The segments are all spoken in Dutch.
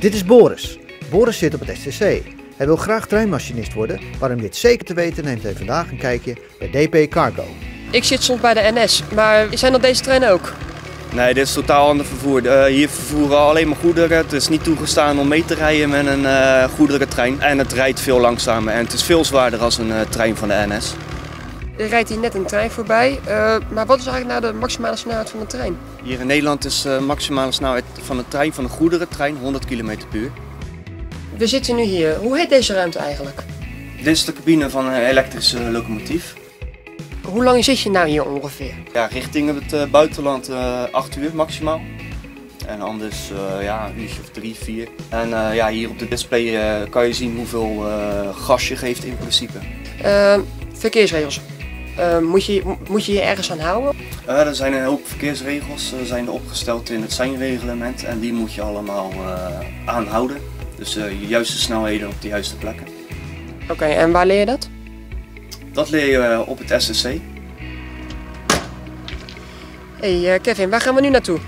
Dit is Boris. Boris zit op het STC. Hij wil graag treinmachinist worden, maar om dit zeker te weten neemt hij vandaag een kijkje bij DP Cargo. Ik zit soms bij de NS, maar zijn dat deze treinen ook? Nee, dit is totaal ander vervoer. Uh, hier vervoeren alleen maar goederen. Het is niet toegestaan om mee te rijden met een uh, goederentrein. En het rijdt veel langzamer en het is veel zwaarder als een uh, trein van de NS. Er rijdt hier net een trein voorbij, maar wat is eigenlijk nou de maximale snelheid van de trein? Hier in Nederland is de maximale snelheid van de trein, van de goederentrein, 100 km per uur. We zitten nu hier. Hoe heet deze ruimte eigenlijk? Dit is de cabine van een elektrische locomotief. Hoe lang zit je nou hier ongeveer? Ja, richting het uh, buitenland uh, 8 uur maximaal. En anders uh, ja, een uurtje of 3, 4. En uh, ja, hier op de display kan je zien hoeveel gas je geeft in principe. verkeersregels. Moet, je, moet je je ergens aan houden? er zijn een hoop verkeersregels zijn er opgesteld in het seinreglement en die moet je allemaal aanhouden. Dus je juiste snelheden op de juiste plekken. Oké, en waar leer je dat? Dat leer je op het SSC. Hey Kevin, waar gaan we nu naartoe?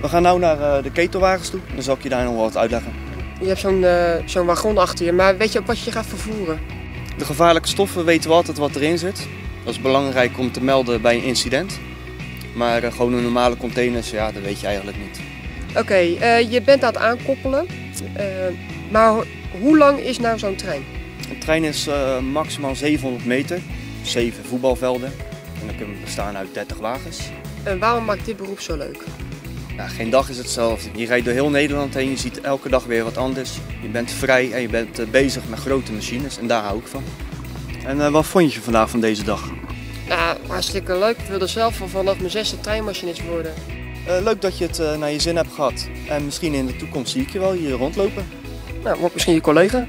We gaan nu naar de ketelwagens toe. Dan zal ik je daar nog wat uitleggen. Je hebt zo'n zo'n wagon achter je, maar weet je op wat je gaat vervoeren? De gevaarlijke stoffen weten we altijd wat erin zit. Dat is belangrijk om te melden bij een incident. Maar gewoon een normale containers, ja, dat weet je eigenlijk niet. Oké, okay, je bent aan het aankoppelen. maar hoe lang is nou zo'n trein? Een trein is maximaal 700 meter, 7 voetbalvelden en dat kunnen bestaan uit 30 wagens. En waarom maakt dit beroep zo leuk? Ja, geen dag is hetzelfde. Je rijdt door heel Nederland heen, je ziet elke dag weer wat anders. Je bent vrij en je bent uh, bezig met grote machines en daar hou ik van. En uh, wat vond je vandaag van deze dag? Ja, hartstikke leuk. Ik wilde zelf al vanaf mijn zesde treinmachinist worden. leuk dat je het naar je zin hebt gehad. En misschien in de toekomst zie ik je wel hier rondlopen. Nou, wordt misschien je collega.